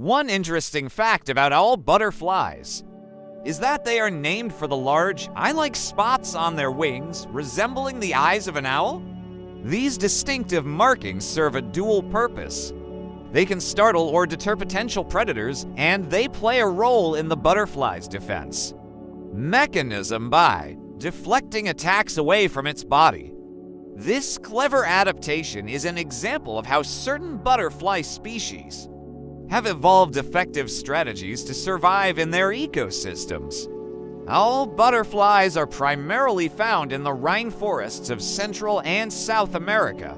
One interesting fact about owl butterflies is that they are named for the large, eye like spots on their wings resembling the eyes of an owl. These distinctive markings serve a dual purpose. They can startle or deter potential predators, and they play a role in the butterfly's defense. Mechanism by deflecting attacks away from its body. This clever adaptation is an example of how certain butterfly species have evolved effective strategies to survive in their ecosystems. Owl butterflies are primarily found in the rainforests of Central and South America,